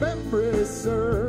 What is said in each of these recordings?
memory serves.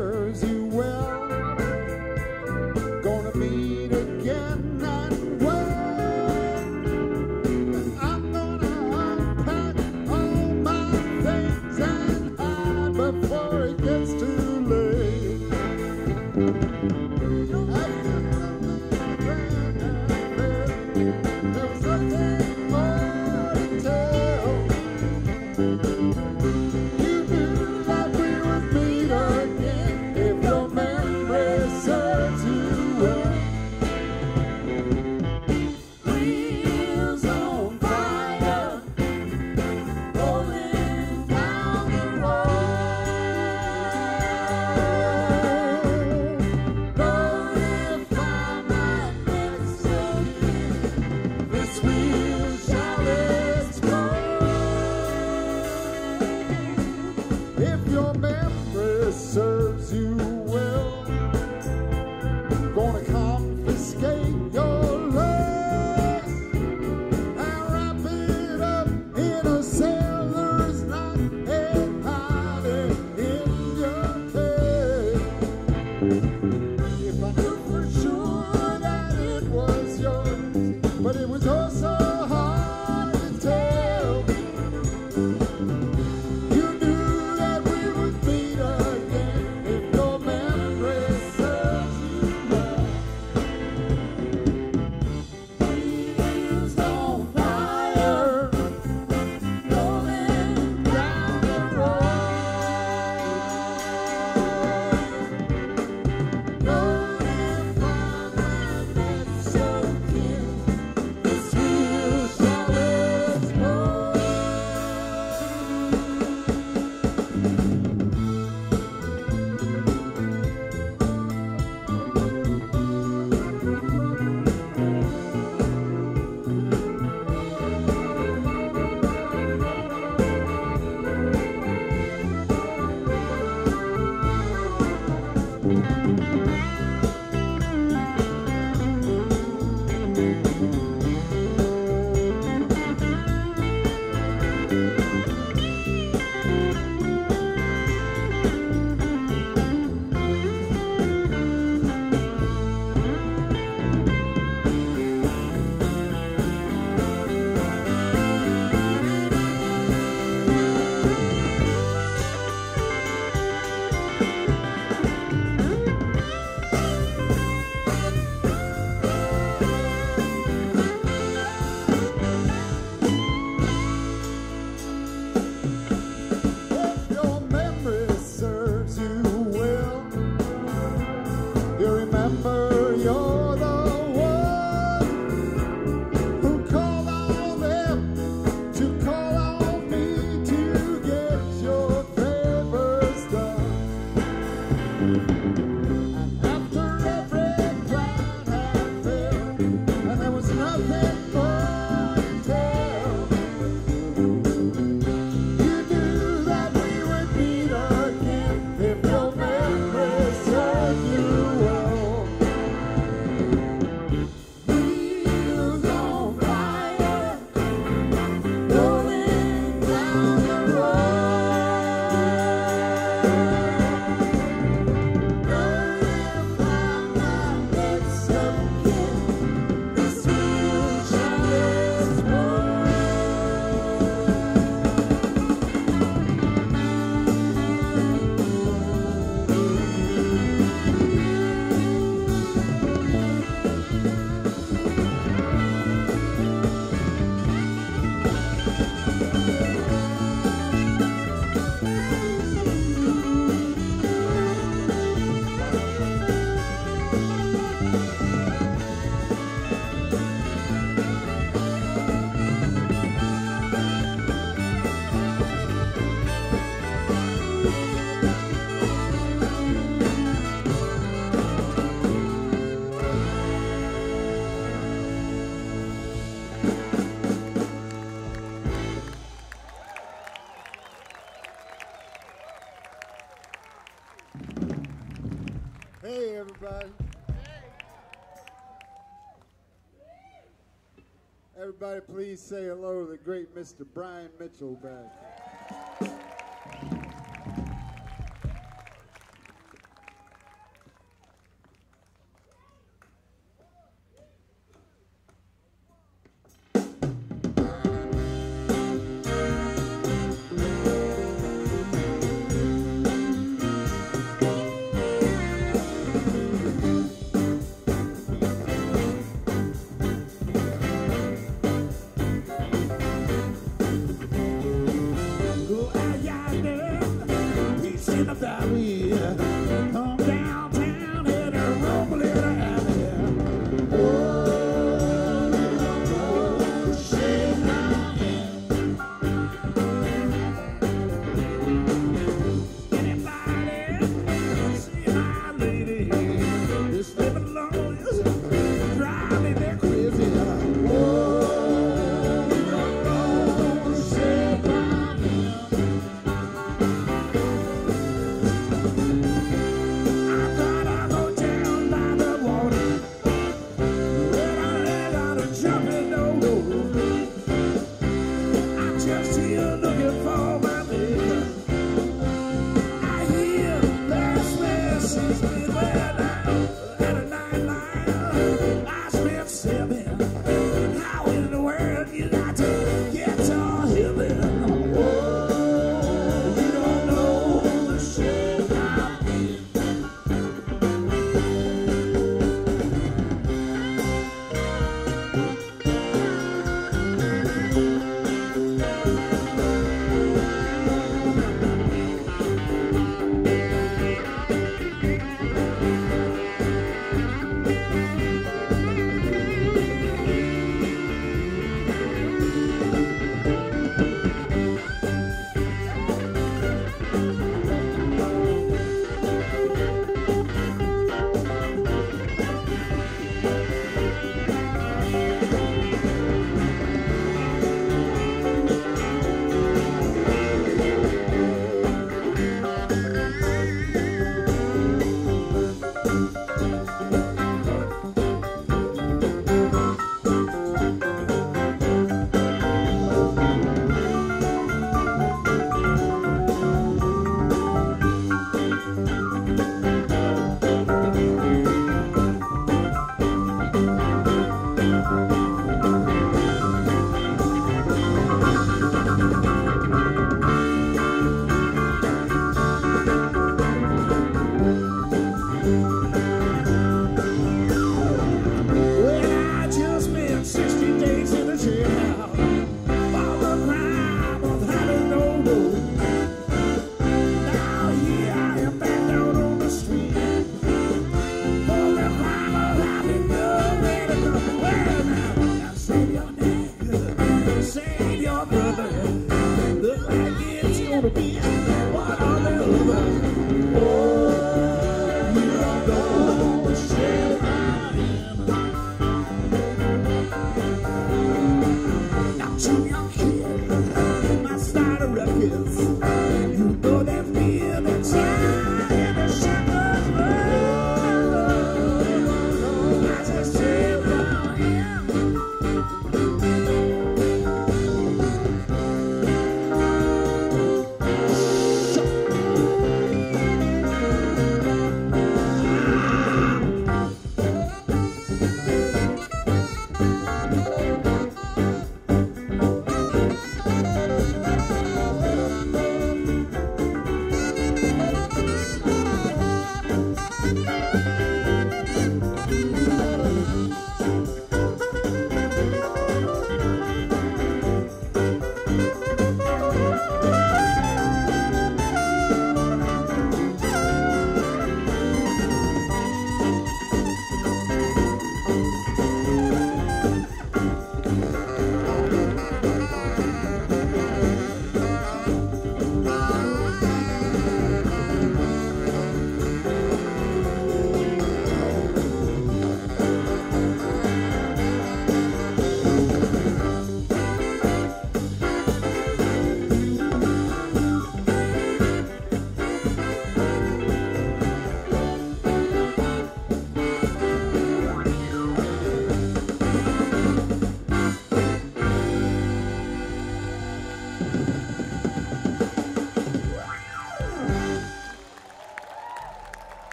Everybody please say hello to the great Mr. Brian Mitchell back.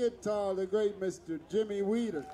Guitar, the great Mr. Jimmy Weider.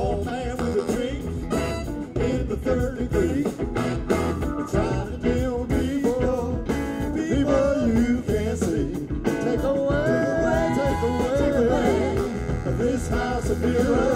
old man with a dream in the third degree. Trying to deal people, people you can't see. Take away, take away, take away this house of.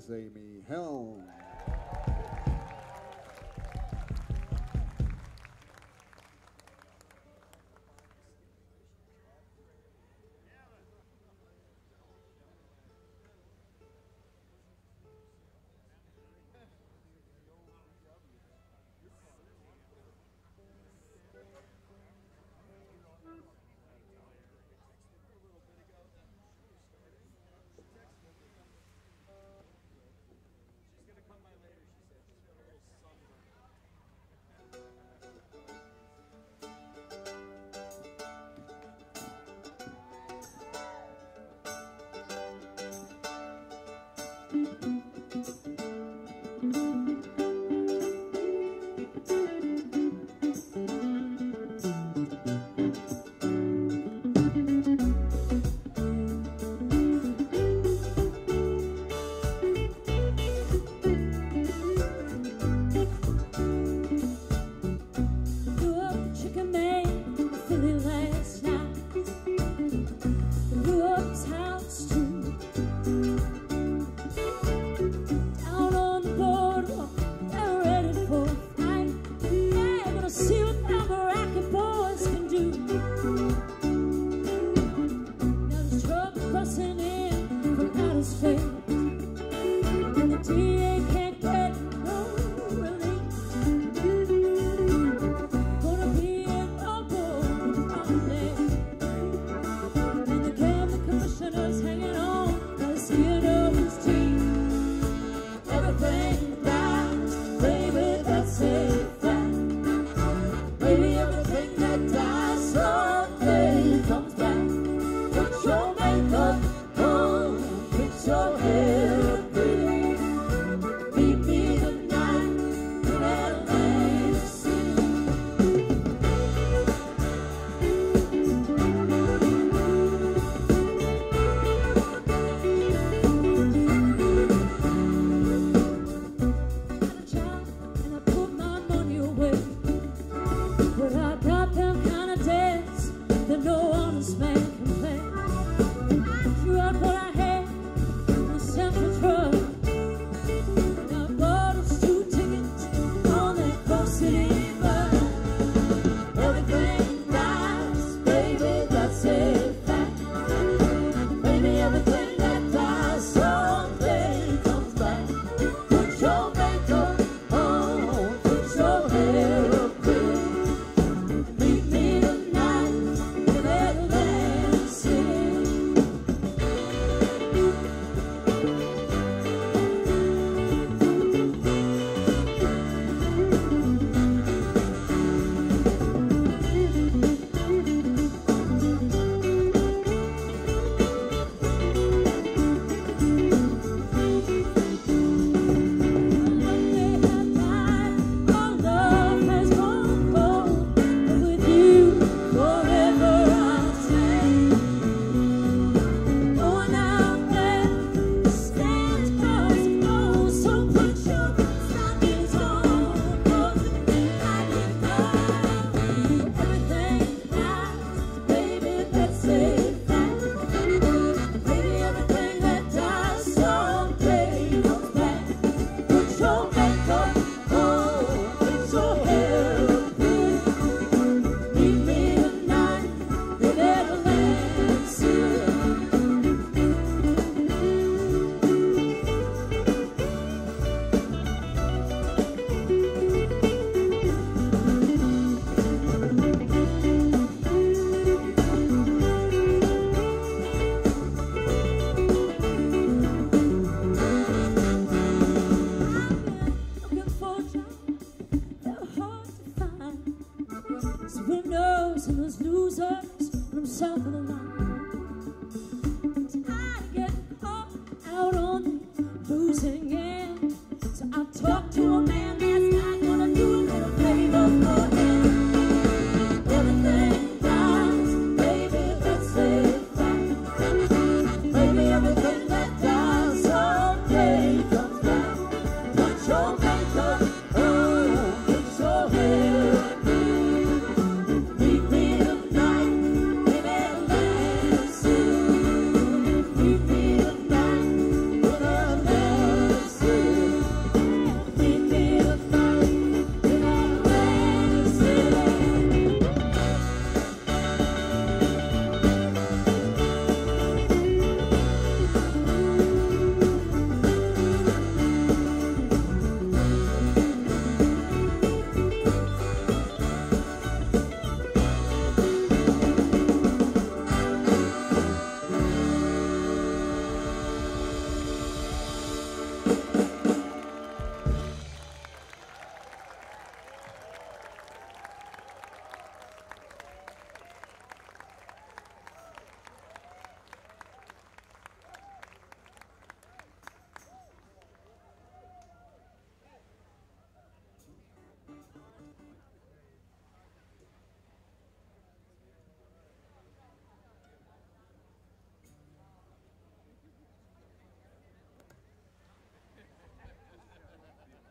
Miss Amy Helm.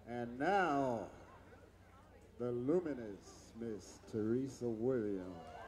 And now, the luminous Miss Teresa Williams.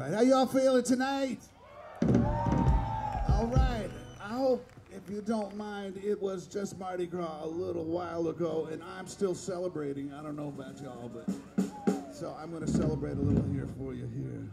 Right. How y'all feeling tonight? All right. I hope, if you don't mind, it was just Mardi Gras a little while ago, and I'm still celebrating. I don't know about y'all, but so I'm going to celebrate a little here for you here.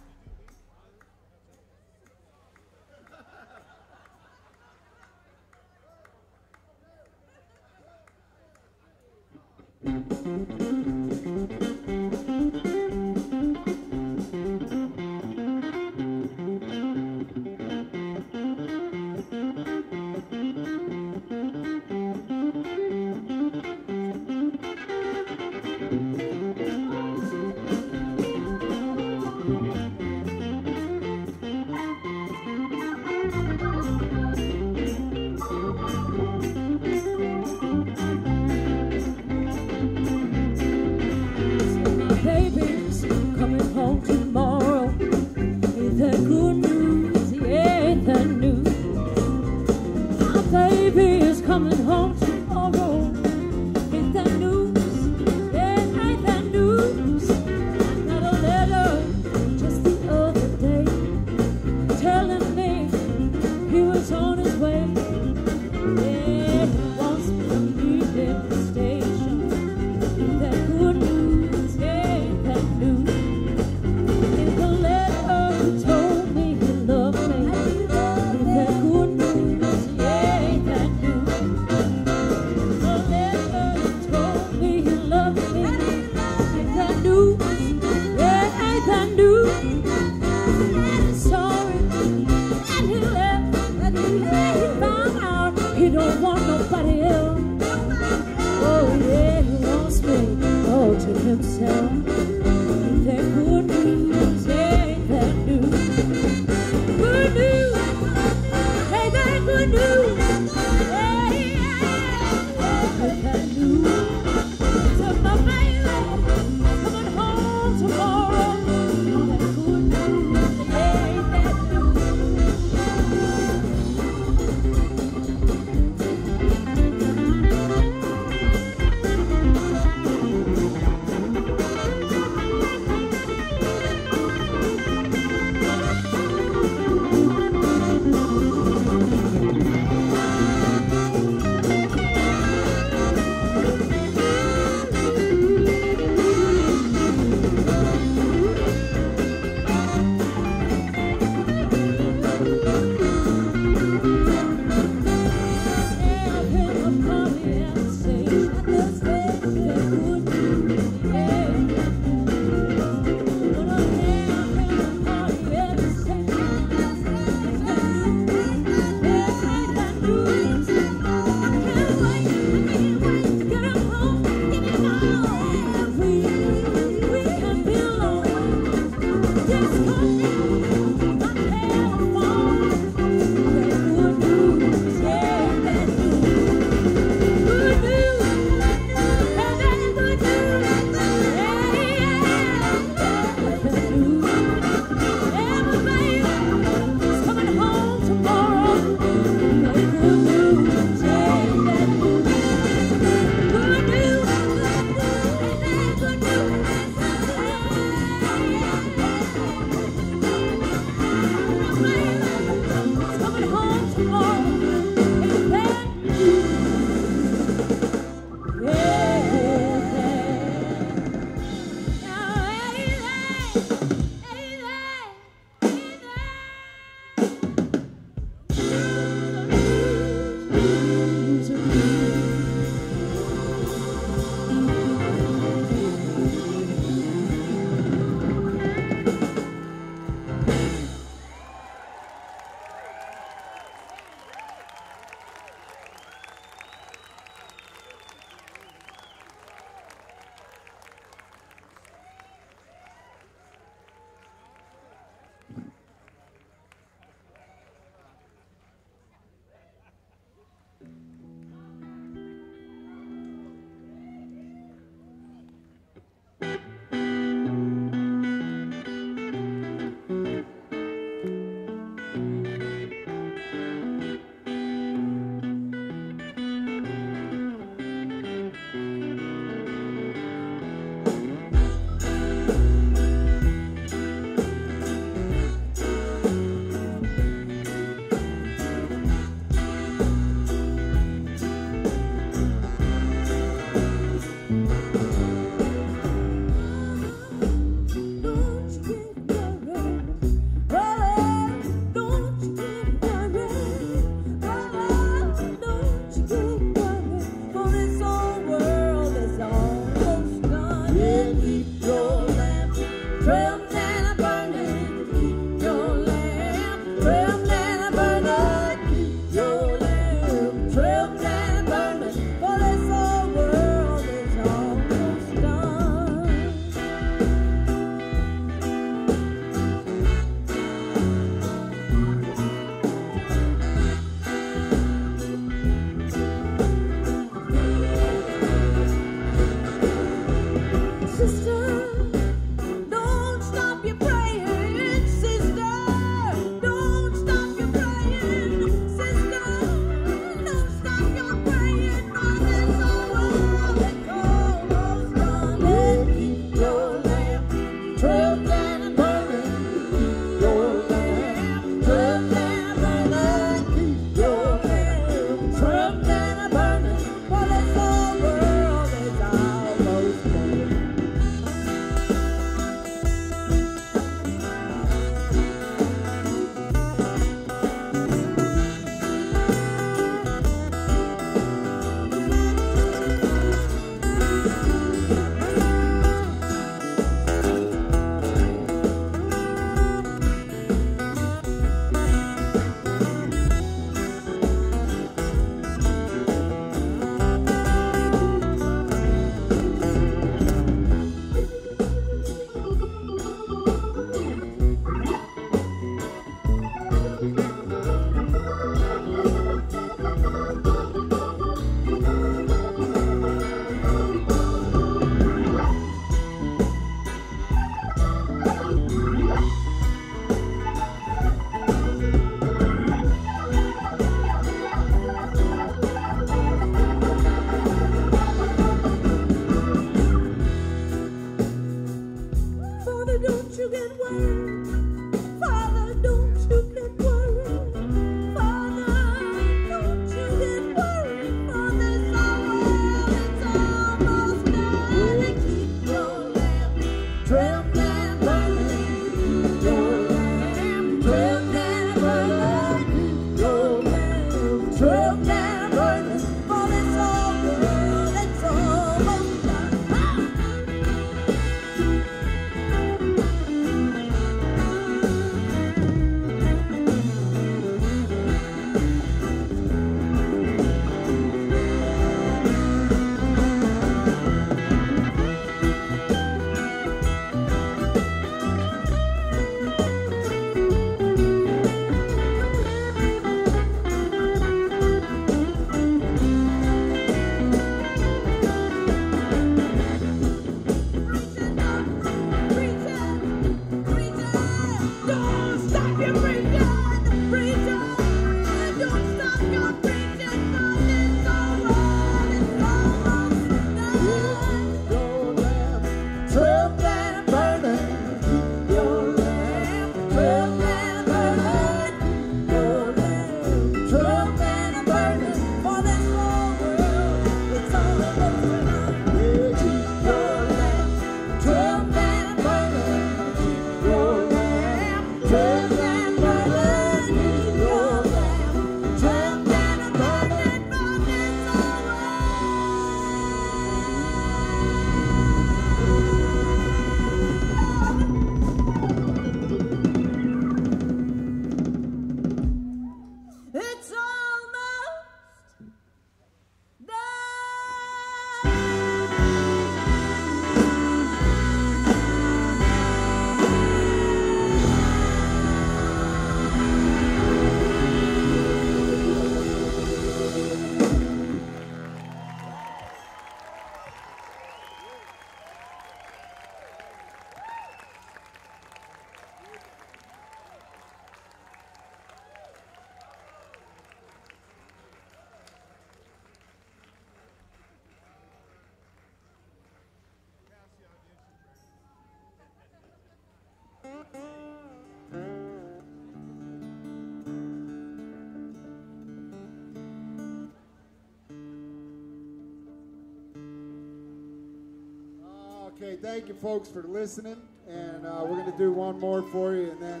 Okay, thank you folks for listening, and uh, we're gonna do one more for you, and then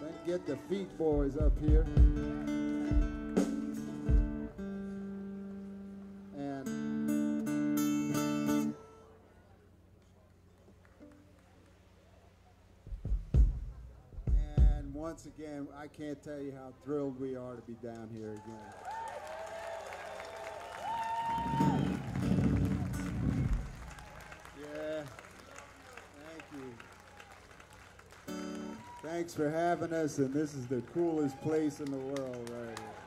then get the Feat Boys up here. Once again, I can't tell you how thrilled we are to be down here again. Thanks for having us, and this is the coolest place in the world right here.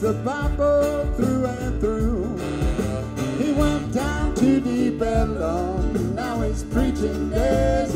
The Bible through and through. He went down to Deep Elum, now he's preaching there